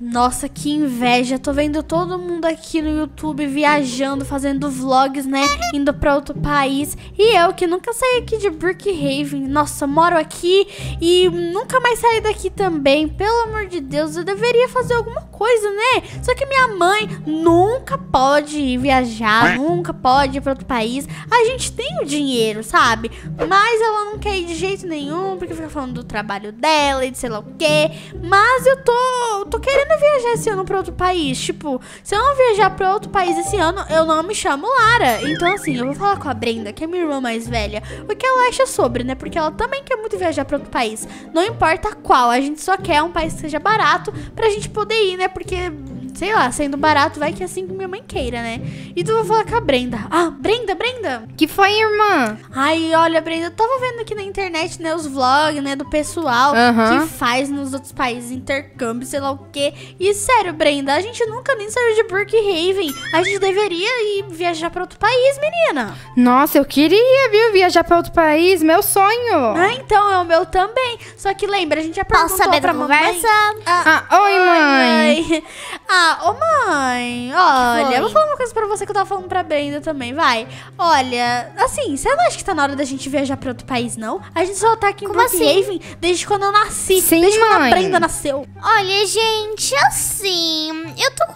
Nossa, que inveja. Tô vendo todo mundo aqui no YouTube viajando, fazendo vlogs, né? Indo pra outro país. E eu que nunca saí aqui de Brookhaven. Nossa, moro aqui e nunca mais saí daqui também. Pelo amor de Deus, eu deveria fazer alguma coisa, né? Só que minha mãe nunca pode viajar, nunca pode ir pra outro país. A gente tem o dinheiro, sabe? Mas ela não quer ir de jeito nenhum, porque fica falando do trabalho dela e de sei lá o quê. Mas eu tô, tô querendo viajar esse ano pra outro país. Tipo, se eu não viajar pra outro país esse ano, eu não me chamo Lara. Então, assim, eu vou falar com a Brenda, que é minha irmã mais velha, o que ela acha sobre, né? Porque ela também quer muito viajar pra outro país. Não importa qual, a gente só quer um país que seja barato pra gente poder ir, né? Porque sei lá, sendo barato, vai que é assim que minha mãe queira, né? Então eu vou falar com a Brenda. Ah, Brenda, Brenda! Que foi, irmã? Ai, olha, Brenda, eu tava vendo aqui na internet, né, os vlogs, né, do pessoal que faz nos outros países intercâmbio, sei lá o quê. E sério, Brenda, a gente nunca nem saiu de Brookhaven. A gente deveria ir viajar pra outro país, menina. Nossa, eu queria, viu, viajar pra outro país, meu sonho. Ah, então é o meu também. Só que lembra, a gente já perguntou Posso saber pra mamãe. conversa? Ah, Ah, oi, mãe. mãe. Ah, ô mãe, olha, eu vou falar uma coisa pra você que eu tava falando pra Brenda também, vai. Olha, assim, você não acha que tá na hora da gente viajar pra outro país, não? A gente só tá aqui em Como assim? Brookhaven desde quando eu nasci. Sim, desde quando a mãe. Brenda nasceu. Olha, gente, assim, eu tô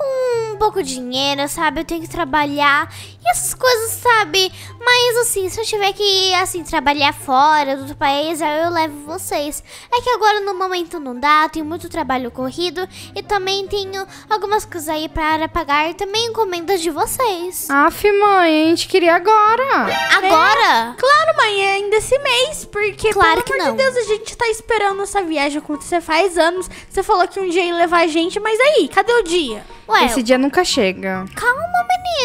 pouco dinheiro, sabe? Eu tenho que trabalhar e essas coisas, sabe? Mas, assim, se eu tiver que, assim, trabalhar fora do país, aí eu levo vocês. É que agora, no momento, não dá, tenho muito trabalho corrido e também tenho algumas coisas aí para pagar e também encomendas de vocês. Aff, mãe, a gente queria agora. Agora? Claro, mãe, é ainda esse mês, porque, Claro pelo que amor não. de Deus, a gente tá esperando essa viagem acontecer faz anos. Você falou que um dia ia levar a gente, mas aí, cadê o dia? Ué, Esse dia nunca chega. Calma,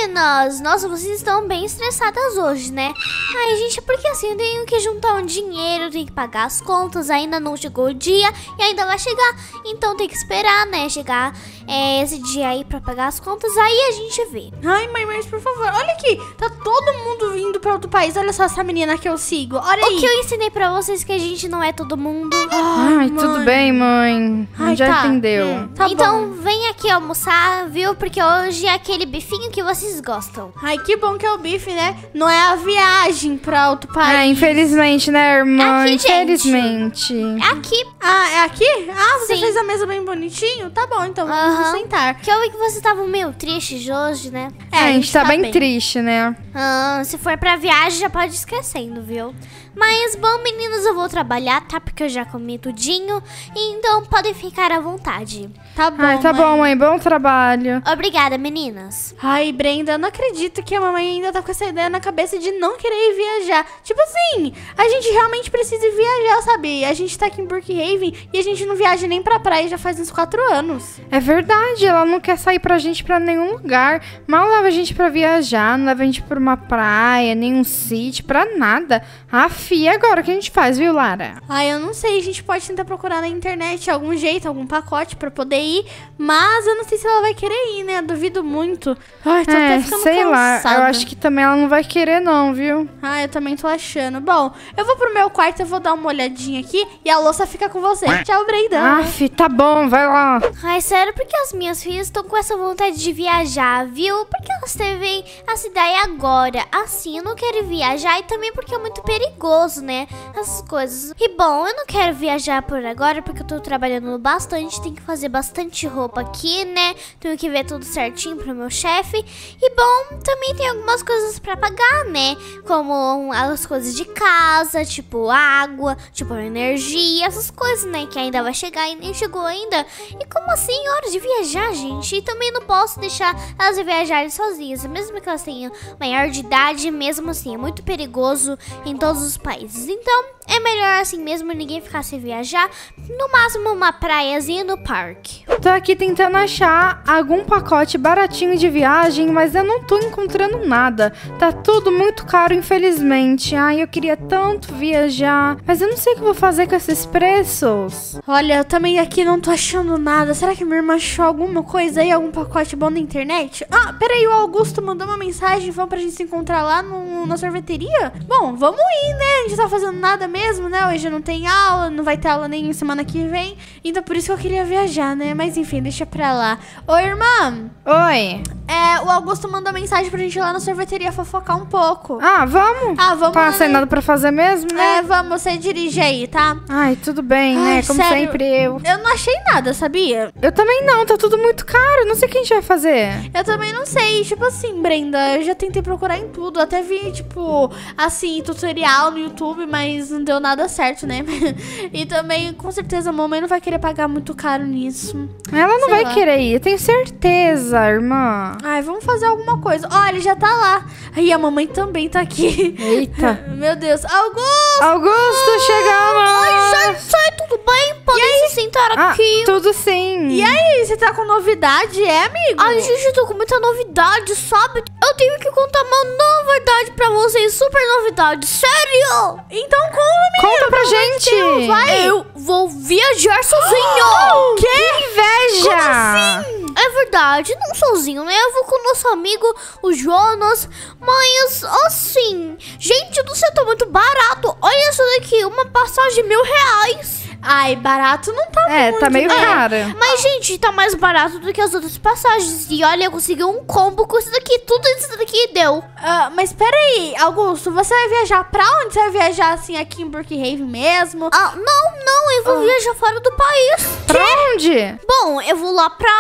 meninas. Nossa, vocês estão bem estressadas hoje, né? Ai, gente, porque assim, eu tenho que juntar um dinheiro, tenho que pagar as contas, ainda não chegou o dia e ainda vai chegar. Então tem que esperar, né? Chegar é, esse dia aí pra pagar as contas, aí a gente vê. Ai, mãe, mas por favor, olha aqui, tá todo mundo vindo pra outro país. Olha só essa menina que eu sigo. Olha aí. O que eu ensinei pra vocês que a gente não é todo mundo. Ai, tudo mãe. bem, mãe. Ai, Já tá. entendeu. Hum, tá então bom. vem aqui almoçar, viu? Porque hoje é aquele bifinho que vocês gostam. Ai, que bom que é o bife, né? Não é a viagem pra outro É, país. infelizmente, né, irmã? Aqui, gente. Infelizmente. É aqui. Ah, é aqui? Ah, você Sim. fez a mesa bem bonitinho? Tá bom, então vamos sentar. Que eu vi que vocês estavam meio tristes hoje, né? É, a gente tá, bem, bem. triste, né? Ah, se for pra viagem, já pode ir esquecendo, viu? Mas, bom, meninos, eu vou trabalhar, tá? Porque eu já comi tudinho. Então, podem ficar à vontade. Tá bom, Ai, tá mãe. bom, mãe. Bom trabalho. Obrigada, meninas. Ai, Brenda, eu não acredito que a mamãe ainda tá com essa ideia na cabeça de não querer ir viajar. Tipo assim, a gente realmente precisa ir viajar, sabe? A gente tá aqui em Brookhaven e a gente não viaja nem pra praia já faz uns quatro anos. É verdade, ela não quer sair pra gente pra nenhum lugar. Mal leva a gente pra viajar, não leva a gente pra uma praia, nenhum sítio, pra nada. Aff, e agora o que a gente faz, viu, Lara? Ai, eu não sei, a gente pode tentar procurar na internet algum jeito, algum pacote pra poder ir, mas eu não sei se ela vai querer ir, né? Eu duvido muito. Ai, tô até É, ficando sei lá. cansada. Eu acho que também ela não vai querer, não, viu? Ah, eu também tô achando. Bom, eu vou pro meu quarto, eu vou dar uma olhadinha aqui e a louça fica com você. Tchau, Brenda. Aff, tá bom, vai lá. Ai, sério, porque as minhas filhas estão com essa vontade de viajar, viu? Porque elas teve essa ideia agora. Assim, eu não quero viajar e também porque é muito perigoso, né? Essas coisas. E bom, eu não quero viajar por agora porque eu tô trabalhando bastante, tenho que fazer bastante roupa aqui, né? Tenho que ver tudo certinho pro meu chefe. E bom, também tem algumas coisas pra pagar, né? Como as coisas de casa, tipo água, tipo energia, essas coisas, né? Que ainda vai chegar e nem chegou ainda. E como assim, hora de viajar, gente? E também não posso deixar elas viajarem sozinhas, mesmo que elas tenham maior de idade, mesmo assim, é muito perigoso em todos os países. Então, é melhor assim mesmo ninguém ficar sem viajar, no máximo uma praiazinha no parque. Tô aqui tentando achar algum pacote baratinho de viagem, mas eu não tô encontrando nada. Tá tudo muito caro, infelizmente. Ai, eu queria tanto viajar, mas eu não sei o que eu vou fazer com esses preços. Olha, eu também aqui não tô achando nada. Será que minha irmã achou alguma coisa aí, algum pacote bom na internet? Ah, peraí, o Augusto mandou uma mensagem. Vamos pra gente se encontrar lá no, na sorveteria? Bom, vamos ir, né? A gente tá fazendo nada mesmo, né? Hoje não tem aula, não vai ter aula nem semana que vem. Então por isso que eu queria viajar, né? Mas enfim, deixa pra lá. Ô, irmã, Oi. é, o Augusto mandou mensagem pra gente ir lá na sorveteria fofocar um pouco. Ah, vamos? Ah, vamos Tá lá, sem né? nada pra fazer mesmo, né? É, vamos, você dirige aí, tá? Ai, tudo bem, Ai, né? Como sério. sempre eu. Eu não achei nada, sabia? Eu também não, tá tudo muito caro. Não sei o que a gente vai fazer. Eu também não sei, tipo assim, Brenda, eu já tentei procurar em tudo, até vi, tipo, assim, tutorial no YouTube, mas não deu nada certo, né? e também, com certeza, a mamãe não vai querer pagar muito caro nisso. Ela não Sei vai lá. querer ir, eu tenho certeza, irmã. Ai, vamos fazer alguma coisa. Ó, ele já tá lá. Aí a mamãe também tá aqui. Eita. Meu Deus. Augusto! Augusto, chegamos! Oi, gente, oi, tudo bem? Podem se sentar Ah, aqui. tudo sim. E aí, você tá com novidade, é, amigo? Ai, gente, eu tô com muita novidade, sabe? Eu tenho que contar uma novidade pra vocês, super novidade, sério! Então conta, menino. Conta pra gente! vai. Eu vou viajar sozinho! Que inveja! É verdade, não sozinho, né? Eu vou com o nosso amigo, o Jonas. Mas, assim, gente do céu, tá muito barato. Olha isso daqui, uma passagem de mil reais. Ai, barato não tá É, muito, tá meio né? cara. Mas, gente, tá mais barato do que as outras passagens. E olha, eu consegui um combo com isso daqui. Tudo isso daqui deu. Ah, mas peraí, Augusto, você vai viajar pra onde? Você vai viajar assim aqui em Brookhaven mesmo? Ah, não, não, eu vou viajar fora do país. Pra onde? Bom, eu vou lá pra,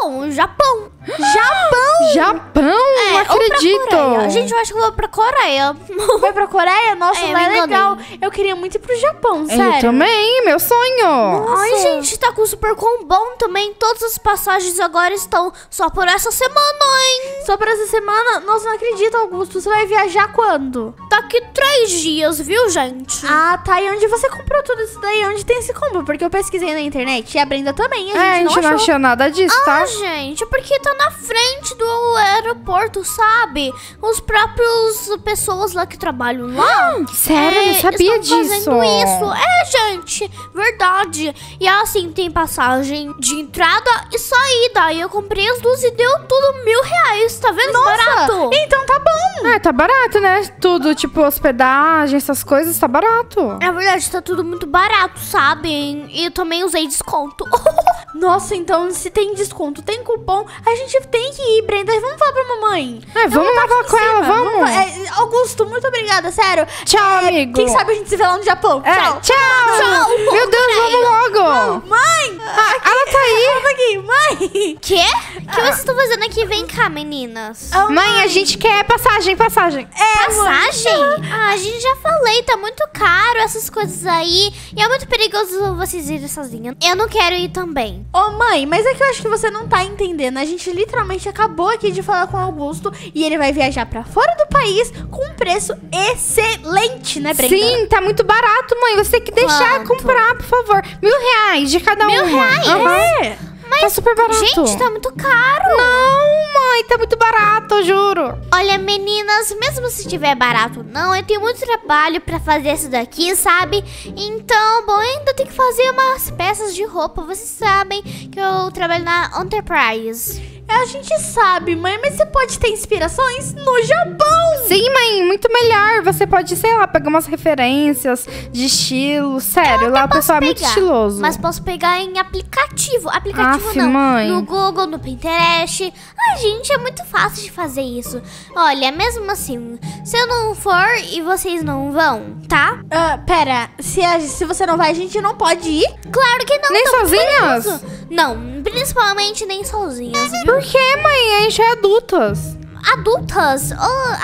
bom, Japão. Japão! Japão? não É, acredito. Gente, eu acho que eu vou pra Coreia. Vai pra Coreia? Nossa, É, lá é legal. Eu queria muito ir pro Japão, sério. Eu também, meu sonho. Ai, gente, tá com super combom também. Todas as passagens agora estão só por essa semana, hein? Só pra essa semana? Nossa, não acredito, Augusto. Você vai viajar quando? Daqui três dias, viu, gente? Ah, tá. E onde você comprou tudo isso daí? Onde tem esse combo? Porque eu pesquisei na internet e a Brenda também. A gente, É, a gente não achou. achou nada disso, tá? Ah, gente, porque tá na frente do aeroporto, sabe? Os próprios pessoas lá que trabalham lá. Sério, eu não é, sabia estão disso. fazendo isso. É, gente, verdade. E assim, tem passagem de entrada e saída. E eu comprei as duas e deu tudo mil reais. Tá vendo? Nossa, Barato. então tá bom. É, tá barato, né? Tudo, tipo, hospedagem, essas coisas, tá barato. É verdade, tá tudo muito barato, sabe? E eu também usei desconto. Nossa, então se tem desconto, tem cupom, a gente tem que ir, Brenda. Vamos falar pra mamãe. É, vamos lá falar com ela, vamos. É, Augusto, muito obrigada, sério. Tchau, É, amigo. Quem sabe a gente se vê lá no Japão. É, Tchau. tchau. Tchau. Meu Deus, vamos logo. Mãe! Ah, ela tá aí. Ela tá aqui, mãe! Quê? O que vocês estão fazendo aqui? Vem cá, meninas. Ah, Mãe, a gente quer passagem, passagem. É, Passagem? Ah, a gente já falei, tá muito caro essas coisas aí. E é muito perigoso vocês irem sozinhas. Eu não quero ir também. Ô mãe, mas é que eu acho que você não tá entendendo. A gente literalmente acabou aqui de falar com o Augusto e ele vai viajar pra fora do país com um preço excelente, né, Brenda? Sim, tá muito barato, mãe. Você tem que deixar Quanto? comprar, por favor. Mil reais de cada Mil uma. reais? Aham. É. tá super barato. Gente, tá muito caro. Não, mãe, tá muito barato, eu juro. Olha, meninas, mesmo se tiver barato não, eu tenho muito trabalho pra fazer isso daqui, sabe? Então, bom, eu ainda tenho que fazer umas peças de roupa. Vocês sabem que eu trabalho na Enterprise. A gente sabe, mãe, mas você pode ter inspirações no Japão. Sim, mãe, muito melhor. Você pode, sei lá, pegar umas referências de estilo. Sério, lá o pessoal é muito pegar, estiloso. Mas posso pegar em aplicativo. Aplicativo Aff, não. mãe. No Google, no Pinterest. Ai, gente, é muito fácil de fazer isso. Olha, mesmo assim, se eu não for e vocês não vão, tá? Ah, pera, se, a- se você não vai, a gente não pode ir? Claro que não. Nem sozinhas? Não, principalmente nem sozinhas, viu? Por que, mãe? A gente é adultas. Adultas, oh,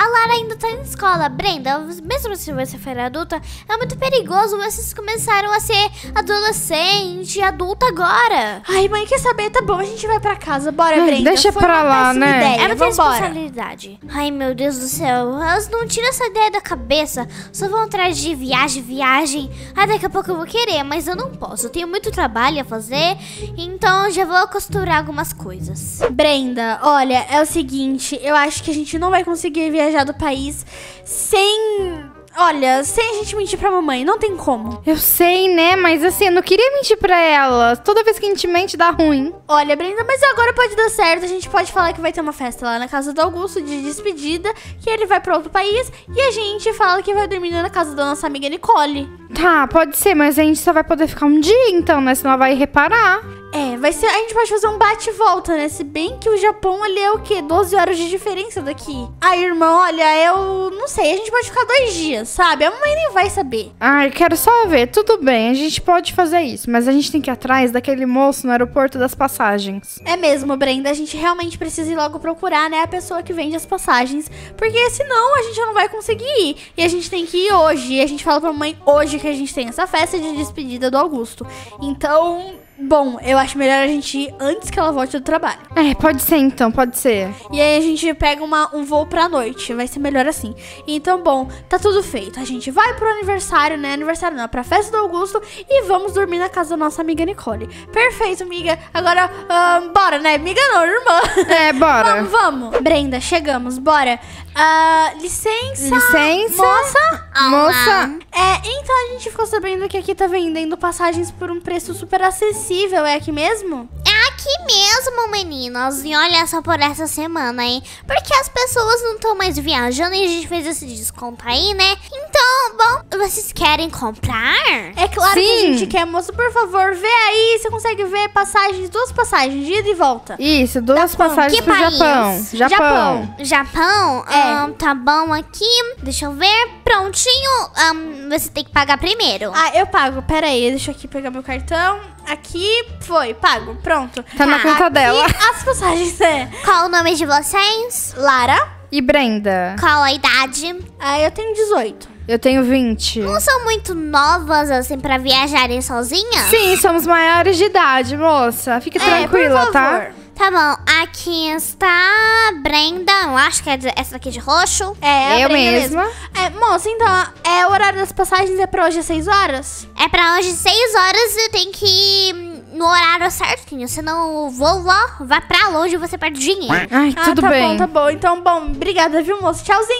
a Lara ainda tá na escola. Brenda, mesmo se você for adulta, é muito perigoso. Vocês começaram a ser adolescente, adulta agora. Ai, mãe, quer saber? Tá bom, a gente vai pra casa. Bora, Ai, Brenda. deixa Foi pra uma lá, né? Ideia. É Vambora. responsabilidade. Ai, meu Deus do céu. Elas não tiram essa ideia da cabeça. Só vão atrás de viagem, viagem. Ah, daqui a pouco eu vou querer, mas eu não posso. Eu tenho muito trabalho a fazer. Então já vou costurar algumas coisas. Brenda, olha, é o seguinte, eu acho que a gente não vai conseguir viajar do país sem Olha, sem a gente mentir pra mamãe, não tem como. Eu sei, né? Mas assim, eu não queria mentir pra ela. Toda vez que a gente mente, dá ruim. Olha, Brenda, mas agora pode dar certo. A gente pode falar que vai ter uma festa lá na casa do Augusto de despedida, que ele vai pra outro país, e a gente fala que vai dormir na casa da nossa amiga Nicole. Tá, pode ser, mas a gente só vai poder ficar um dia então, né? Senão ela vai reparar. É, vai ser. A gente pode fazer um bate e volta, né? Se bem que o Japão ali é o quê? 12 horas de diferença daqui. Ah, irmão, olha, eu não sei. A gente pode ficar dois dias, sabe? A mamãe nem vai saber. Ai, quero só ver. Tudo bem, a gente pode fazer isso, mas a gente tem que ir atrás daquele moço no aeroporto das passagens. É mesmo, Brenda. A gente realmente precisa ir logo procurar, né? A pessoa que vende as passagens. Porque senão a gente não vai conseguir ir. E a gente tem que ir hoje. E a gente fala pra mamãe hoje que a gente tem essa festa de despedida do Augusto. Então. Bom, eu acho melhor a gente ir antes que ela volte do trabalho. É, pode ser então, pode ser. E aí a gente pega uma, um voo pra noite. Vai ser melhor assim. Então, bom, tá tudo feito. A gente vai pro aniversário, né? Aniversário não, pra festa do Augusto. E vamos dormir na casa da nossa amiga Nicole. Perfeito, amiga. Agora, ahn, bora, né? Amiga não, irmã. É, bora. Vamos, vamos. Brenda, chegamos, bora. Ah, licença. Licença. Moça. Moça, É, então a gente ficou sabendo que aqui tá vendendo passagens por um preço super acessível. É aqui mesmo? É aqui mesmo, meninas. E olha só por essa semana, hein? Porque as pessoas não estão mais viajando e a gente fez esse desconto aí, né? Então, bom, vocês querem comprar? É claro que a Sim. gente quer, moça. Por favor, vê aí. Você consegue ver passagens, duas passagens, de ida e volta. isso, duas Japão. passagens Que pro país? Japão. Japão. Japão? É. Ahn, tá bom aqui. Deixa eu ver. Prontinho. Ahn, você tem que pagar primeiro. Ah, eu pago. Pera aí, deixa eu aqui pegar meu cartão. Aqui, foi, pago. Pronto. Tá na Tá, conta Aqui, dela. as passagens, é. Qual o nome de vocês? Lara. E Brenda? Qual a idade? Ah, eu tenho 18. Eu tenho 20. Não são muito novas assim pra viajarem sozinhas? Sim, somos maiores de idade, moça. Fique tranquila, é, por tá? Tá bom, aqui está Brenda, eu acho que é essa daqui de roxo. É, a Eu Brenda mesma. mesmo. É, moça, então, é o horário das passagens é pra hoje às 6 horas? É pra hoje 6 horas e eu tenho que ir no horário certinho, senão o voo ó, vai pra longe e você perde dinheiro. Ai, Ah, tudo tá bem. bom, tá bom. Então, bom, obrigada, viu, moço? Tchauzinho!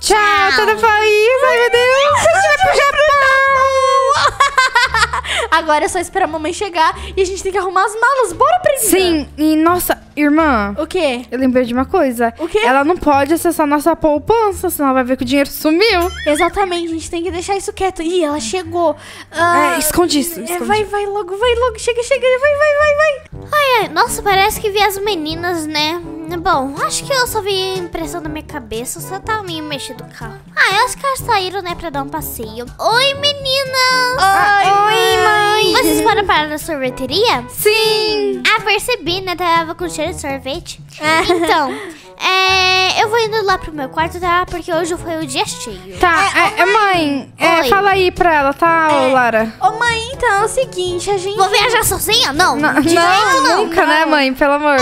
Tchau, Tchau. todo país. Ai, meu Deus. A gente vai pro Japão. Agora é só esperar a mamãe chegar e a gente tem que arrumar as malas. Bora, Brenda! Sim, e nossa, irmã, O quê? eu lembrei de uma coisa. O quê? Ela não pode acessar nossa poupança, senão ela vai ver que o dinheiro sumiu. Exatamente, a gente tem que deixar isso quieto. Ih, ela chegou. Ah, É, esconde isso, é, esconde. vai, vai logo, vai logo. Chega, chega, vai, vai, vai, vai. Ai, ai, nossa, parece que vi as meninas, né? Bom, acho que eu só vi impressão na minha cabeça, só tava meio mexido do carro. Ah, eu acho que elas saíram, né, pra dar um passeio. Oi, meninas! Oi, mãe. Vocês foram parar na sorveteria? Sim. Ah, percebi, né? Tava com cheiro de sorvete. É. Então, é, eu vou indo lá pro meu quarto, tá? Porque hoje foi o dia cheio. Tá, é, é, mãe, é, Oi. fala aí pra ela, tá, ô É. Lara? Ô, mãe, então é o seguinte, a gente. Vou viajar sozinha? Não, Não, não, jeito não. nunca, né, mãe? Pelo amor.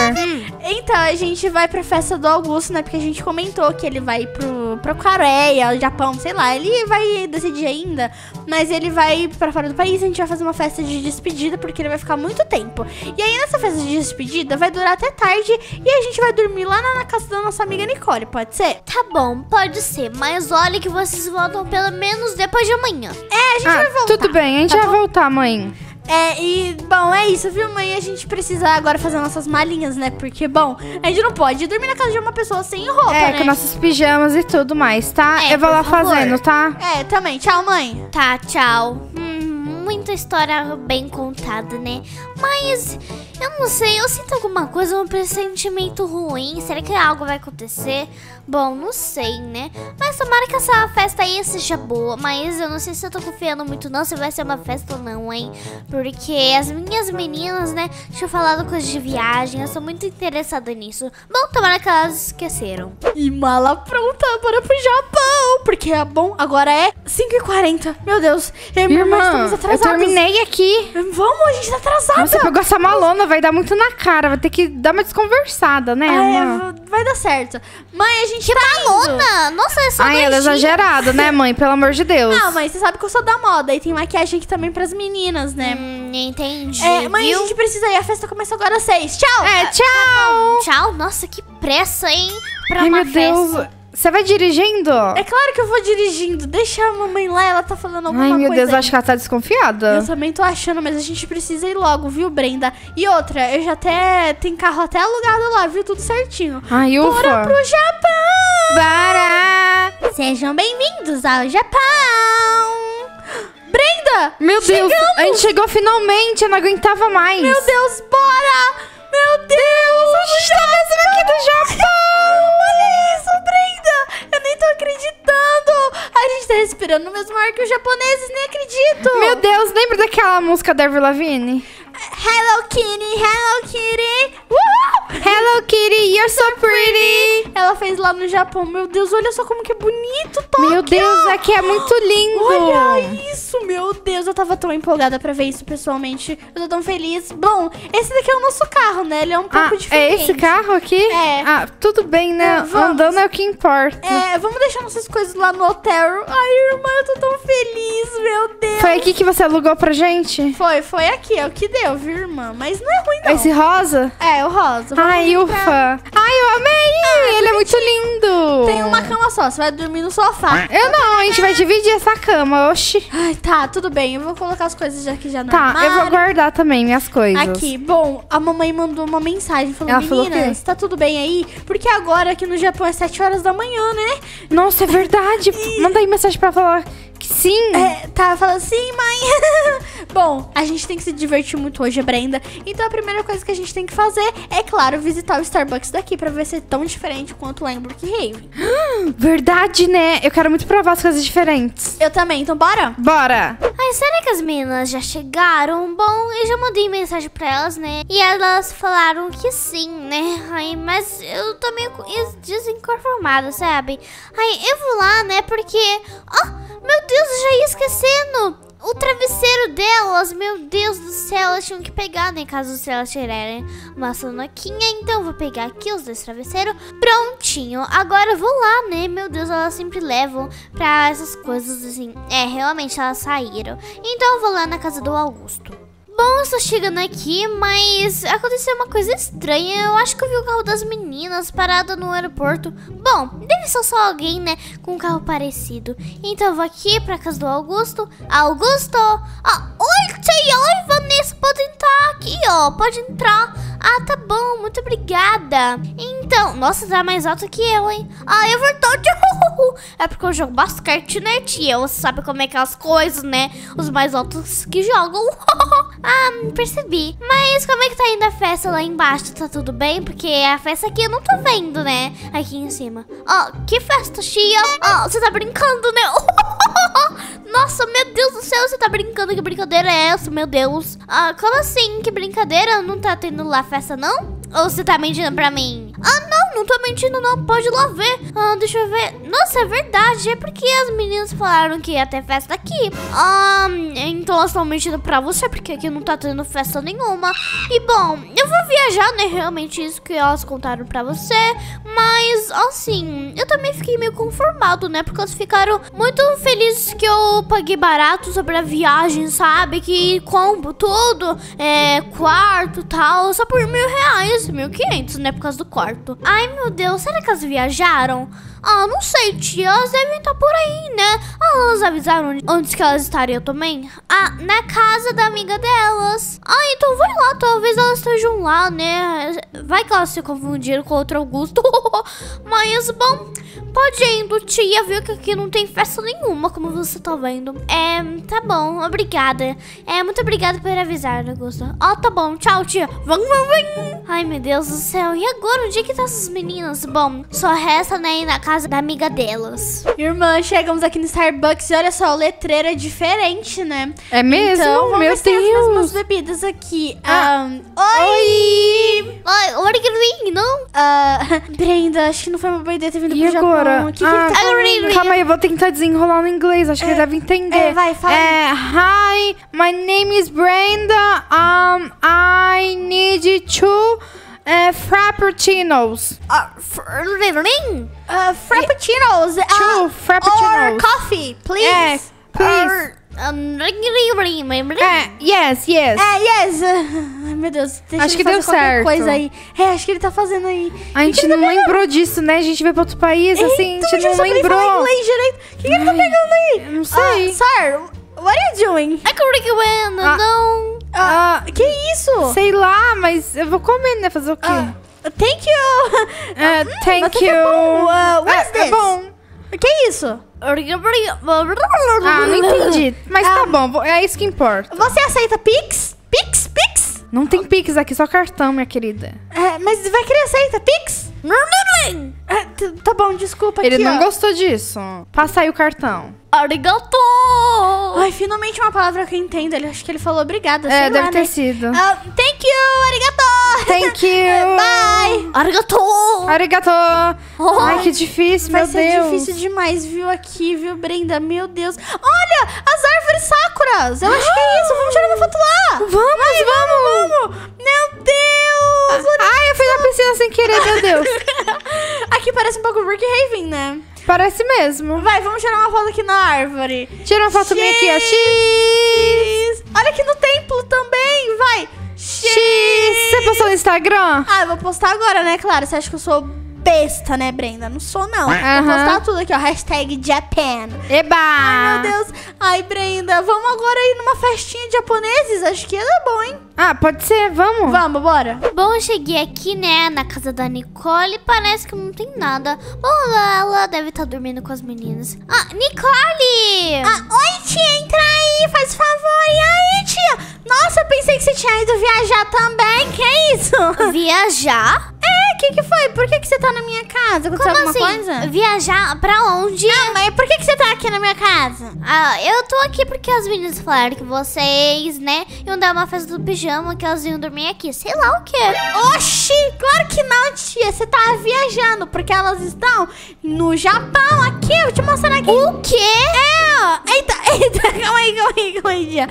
Então, a gente vai pra festa do Augusto, né? Porque a gente comentou que ele vai pro, pro Coreia, Japão, sei lá. Ele vai decidir ainda. Mas ele vai pra fora do país. A gente vai fazer uma festa de despedida, porque ele vai ficar muito tempo. E aí, nessa festa de despedida, vai durar até tarde. E a gente vai dormir lá na, na casa da nossa amiga Nicole, pode ser? Tá bom, pode ser, mas olha que vocês voltam pelo menos depois de amanhã. É, a gente vai Ah, voltar. tudo bem, a gente tá vai bom? voltar, mãe. É, e, bom, é isso, viu, mãe? A gente precisa agora fazer nossas malinhas, né? Porque, bom, a gente não pode dormir na casa de uma pessoa sem roupa, É, né? com nossos pijamas e tudo mais, tá? É, Eu vou lá favor. fazendo, tá? É, também. Tchau, mãe. Tá, tchau. Hum, muita história bem contada, né? Mas eu não sei, eu sinto alguma coisa, um pressentimento ruim. Será que algo vai acontecer? Bom, não sei, né? Mas tomara que essa festa aí seja boa. Mas eu não sei se eu tô confiando muito não, se vai ser uma festa ou não, hein? Porque as minhas meninas, né, tinham falado coisas de viagem. Eu sou muito interessada nisso. Bom, tomara que elas esqueceram. E mala pronta para pro Japão. Porque é bom, agora é 5h40. Meu Deus, eu e minha irmã Irmã, estamos eu atrasadas. terminei aqui. Vamos, a gente tá atrasada. Você pegou essa malona, vai dar muito na cara. Vai ter que dar uma desconversada, né? É, vai dar certo. Mãe, a gente Que tá indo. malona! Nossa, é só Ai, ela é exagerada, né, mãe? Pelo amor de Deus. Não, mas você sabe que eu sou da moda. E tem maquiagem aqui também pras meninas, né? Hum, entendi. é, mãe, viu? a gente precisa ir. A festa começa agora às 6. Tchau. É, tchau. Tchau. Nossa, que pressa, hein? Pra Ai, uma meu festa. Deus. Você vai dirigindo? É claro que eu vou dirigindo. Deixa a mamãe lá, ela tá falando alguma Ai, coisa. meu Deus, aí. acho que ela tá desconfiada. Eu também tô achando, mas a gente precisa ir logo, viu, Brenda? E outra, eu já até. Tem carro até alugado lá, viu? Tudo certinho. Ai, Bora ufa. pro Japão! Para! Sejam bem-vindos ao Japão! Brenda! Meu Deus, Chegamos! a gente chegou finalmente, eu não aguentava mais. Meu Deus, bora! Meu Deus! A gente tá aqui do Japão! Olha! Eu nem tô acreditando! A gente tá respirando no mesmo ar que os japoneses, nem acredito! Meu Deus, lembra daquela música da Avril Lavigne? Hello Kitty, Hello Kitty! Hello Kitty, you're so pretty. Ela fez lá no Japão. Meu Deus, olha só como que é bonito, Tóquio! Meu Deus, aqui é muito lindo. Olha isso, meu Deus, eu tava tão empolgada pra ver isso pessoalmente. Eu tô tão feliz. Bom, esse daqui é o nosso carro, né? Ele é um pouco Ah, é diferente. esse carro aqui? É. Ah, tudo bem, né? É. Andando é o que importa. É, vamos deixar nossas coisas lá no hotel. Ai, irmã, eu tô tão feliz, meu Deus. Foi aqui que você alugou pra gente? Foi, foi aqui, é o que deu, viu, irmã? Mas não é ruim, não. Esse rosa? É, o rosa. Vamos Ai, ufa. Ai, eu amei. Ele é muito lindo. Tem uma cama só, você vai dormir no sofá. Eu não, a gente vai dividir essa cama, oxi. Ai, tá, tudo bem. Eu vou colocar as coisas aqui já no Tá, armário. eu vou guardar também minhas coisas. Aqui, bom, a mamãe mandou uma mensagem falando, Ela falou o quê? meninas, tá tudo bem aí? Porque agora aqui no Japão é 7 horas da manhã, né? Nossa, é verdade. Manda aí mensagem pra falar sim. É, tá falando assim, mãe. bom, a gente tem que se divertir muito hoje, Brenda. Então a primeira coisa que a gente tem que fazer é, claro, visitar o Starbucks daqui pra ver se é tão diferente quanto lá em Brookhaven. Verdade, né? Eu quero muito provar as coisas diferentes. Eu também, então bora? Bora. Ai, será que as meninas já chegaram? Bom, eu já mandei mensagem pra elas, né? E elas falaram que sim, né? Ai, mas eu tô meio desinconformada, sabe? Ai, eu vou lá, né? Porque. Ah, meu Deus, eu já ia esquecendo! O travesseiro delas, meu Deus do céu, elas tinham que pegar, né? Caso se elas tirarem uma sonoquinha. Então, vou pegar aqui os dois travesseiros. Prontinho. Agora eu vou lá, né? Meu Deus, elas sempre levam pra essas coisas assim. É, realmente elas saíram. Então, eu vou lá na casa do Augusto. Bom, estou chegando aqui, mas aconteceu uma coisa estranha. Eu acho que eu vi o carro das meninas parado no aeroporto. Bom, deve ser só alguém, né, com um carro parecido. Então eu vou aqui pra casa do Augusto. Augusto! Ah, oi, tia! Oi, Vanessa! Pode entrar aqui, ó. Pode entrar. Ah, tá bom. Muito obrigada. Então, nossa, tá mais alto que eu, hein? Ah, é verdade. É porque eu jogo basquete, né, tia? Você sabe como é aquelas coisas, né? Os mais altos que jogam. ah, percebi. Mas como é que tá indo a festa lá embaixo? Tá tudo bem? Porque a festa aqui eu não tô vendo, né? Aqui em cima. Ó, que festa, tia? Ó, você tá brincando, né? Nossa, meu Deus do céu, você tá brincando? Que brincadeira é essa, meu Deus? Ah, como assim? Que brincadeira? Não tá tendo lá festa, não? Ou você tá mentindo pra mim? Ah, não, não tô mentindo, não. Pode lá ver. Ah, deixa eu ver. Nossa, é verdade. É porque as meninas falaram que ia ter festa aqui. Ah, então elas estão mentindo pra você, porque aqui não tá tendo festa nenhuma. E bom, eu vou viajar, né? Realmente isso que elas contaram pra você. Mas, assim, eu também fiquei meio conformado, né? Porque elas ficaram muito felizes que eu paguei barato sobre a viagem, sabe? Que combo tudo, é, quarto e tal, só por mil reais, mil quinhentos, né? Por causa do quarto. Ai, meu Deus, será que elas viajaram? Ah, não sei, tia, elas devem estar por aí, né? Ah, elas avisaram onde que elas estariam também? Ah, na casa da amiga delas. Ah, então vai lá, talvez elas estejam lá, né? Vai que elas se confundiram com outro Augusto. Mas, bom, pode ir indo, tia, viu que aqui não tem festa nenhuma, como você tá vendo. É, tá bom, obrigada. É, muito obrigada por avisar, Augusto. Ó, tá bom, tchau, tia. Vamos, vamos, vamos. Ai, meu Deus do céu, e agora? Onde é que tá essas meninas? Bom, só resta, né, ir na casa da amiga delas. Irmã, chegamos aqui no Starbucks e olha só, o letreiro é diferente, né? É mesmo? Então, vamos Meu ver se tem as mesmas Deus. bebidas aqui. Ah. Ahn, oi! Oi, oi, não? Ah, Brenda, acho que não foi uma boa ideia ter vindo E pro agora? Japão. O que, que Ah, ele tá? Calma aí, eu vou tentar desenrolar no inglês. Acho que ele deve entender. é, vai, fala. É, hi, my name is Brenda. Um, I need two uh, frappuccinos. Fr- Ah, frappuccinos. Two ah, frappuccinos. Or coffee, please. Yes, please. Or, É, yes, yes. É, yes. Ai, meu Deus. Deixa Acho que deu certo. coisa aí. É, acho que ele tá fazendo aí. A gente não lembrou disso, né? A gente veio pra outro país, assim, a gente não nem falar lembrou. inglês direito. O que, que ele tá pegando aí? Não sei. Ah, sir, what are you doing? Ah. não. Ah, que isso? Sei lá, mas eu vou comer, né? Fazer o quê? Ah, thank you. É, Hum, thank que you. é bom. Ah, what's é, é bom. Que isso? Ah, não entendi. Mas tá bom, vou- é isso que importa. Você aceita Pix? Pix? Pix? Não tem Pix aqui, só cartão, minha querida. É, mas vai querer aceita Pix? Tá bom, desculpa Ele aqui, não ó. gostou disso. Passa aí o cartão. Arigato! Ai, finalmente uma palavra que eu entendo. Ele acho que ele falou obrigada. É, deve lá, ter né? sido. Ah, thank you, arigato. Thank you. Bye. Arigato! Arigato. Ai, que difícil, Vai meu ser Deus. difícil demais, viu, aqui, viu, Brenda? Meu Deus. Olha, as árvores sakuras. Eu acho que é isso. Vamos tirar uma foto lá. Vamos, Vai, vamos. vamos. Meu Deus. Ai, eu fui na piscina sem querer, meu Deus. Aqui parece um pouco Brookhaven, né? Parece mesmo. Vai, vamos tirar uma foto aqui na árvore. Tira uma foto minha aqui, ó. X. X. Olha aqui no templo também, vai. X. Você postou no Instagram? Ah, eu vou postar agora, né? Claro, você acha que eu sou besta, né, Brenda? Não sou, não. Vou postar tudo aqui, ó. Hashtag Japan. Eba! Meu Deus. Ai, Brenda, vamos agora ir numa festinha de japoneses? Acho que é bom, hein? Ah, pode ser, vamos. Vamos, bora. Bom, eu cheguei aqui, né, na casa da Nicole. Parece que não tem nada. Bom, ela, deve estar dormindo com as meninas. Ah, Nicole! Ah, oi, tia, entra aí, faz favor. E aí, tia? Nossa, eu pensei que você tinha ido viajar também. Que é isso? Viajar? É, o que que foi? Por que que você tá na minha casa? Aconteceu Como alguma assim? coisa? Viajar pra onde? Ah, por que que você tá aqui na minha casa? Ah, eu tô aqui porque as meninas falaram que vocês, né, iam dar uma festa do pijama, que elas iam dormir aqui. Sei lá o quê. Oxi, claro que não, tia. Você tá viajando, porque elas estão no Japão. Aqui, eu vou te mostrar aqui. O quê? É. Eita, eita, calma aí, calma aí, calma aí, tia.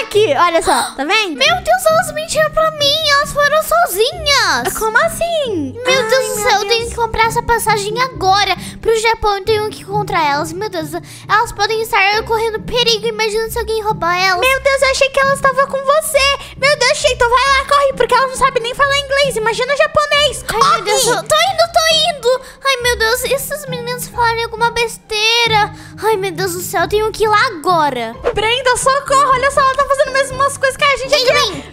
Aqui, olha só, tá vendo? Meu Deus, elas mentiram pra mim. Elas foram sozinhas. Como assim? Meu Deus do céu, eu tenho que comprar essa passagem agora pro Japão. Eu tenho que encontrar elas. Meu Deus, elas podem estar correndo perigo. Imagina se alguém roubar elas. Meu Deus, eu achei que ela estava com você. Meu Deus, Cheito, vai lá, corre, porque ela não sabe nem falar inglês. Imagina japonês. Ai, Corre. meu Deus, eu tô indo, tô indo. Ai, meu Deus, e se as meninas falarem alguma besteira? Ai, meu Deus do céu, eu tenho que ir lá agora. Brenda, socorro. Olha só, ela tá fazendo mesmo umas coisas que a gente aqui. Vem,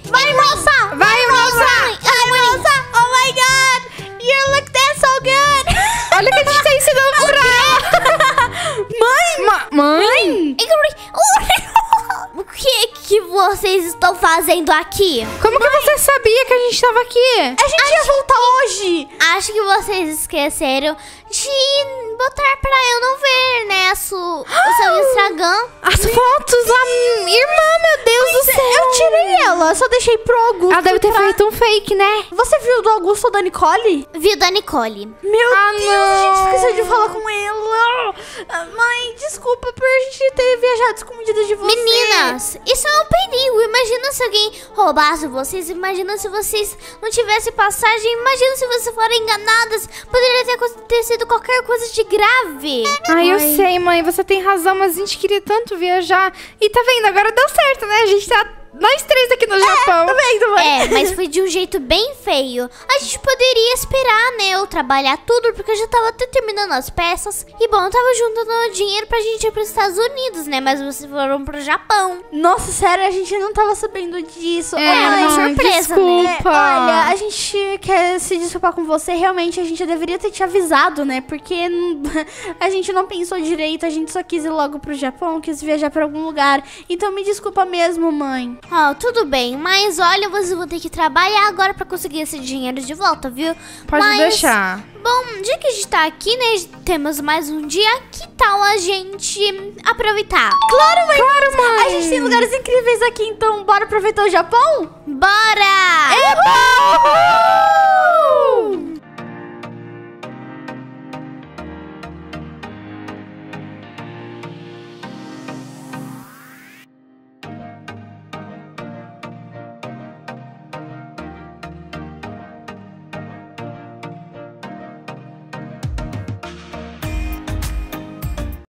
vocês estão fazendo aqui? Como que você sabia que a gente tava aqui? A gente ia voltar hoje. Acho que vocês esqueceram de botar pra eu não ver, né, a su- o seu Instagram. As fotos da minha irmã, meu Deus do céu. Eu tirei ela, só deixei pro Augusto. Ela deve ter pra- feito um fake, né? Você viu do Augusto ou da Nicole? Viu da Nicole? Meu Ah, Deus, não. a gente esqueceu de falar com ela. Ah, Mãe, desculpa por a gente ter viajado escondida de você. Meninas, isso é um perigo. Imagina se alguém roubasse vocês. Imagina se vocês não tivessem passagem. Imagina se vocês forem enganadas. Poderia ter acontecido qualquer coisa de grave. Ai, eu Ai. sei, mãe, você tem razão, mas a gente queria tanto viajar. E tá vendo, agora deu certo, né? A gente tá nós três aqui no Japão. Tá vendo, mãe? É, mas foi de um jeito bem feio. A gente poderia esperar, né? Eu trabalhar tudo, porque eu já tava até terminando as peças. E bom, eu tava juntando dinheiro pra gente ir pros Estados Unidos, né? Mas vocês foram pro Japão. Nossa, sério, a gente não tava sabendo disso. É, uma mãe, surpresa, né? desculpa. É, olha, a gente quer se desculpar com você. Realmente, a gente deveria ter te avisado, né? Porque a gente não pensou direito. A gente só quis ir logo pro Japão, quis viajar pra algum lugar. Então, me desculpa mesmo, mãe. Ó, tudo bem, mas olha, vocês vão ter que trabalhar agora pra conseguir esse dinheiro de volta, viu? Pode Mas, deixar. Bom, já que a gente tá aqui, né? Temos mais um dia, que tal a gente aproveitar? Claro, mãe! Claro, mãe! A gente tem lugares incríveis aqui, então bora aproveitar o Japão? Bora! Eba!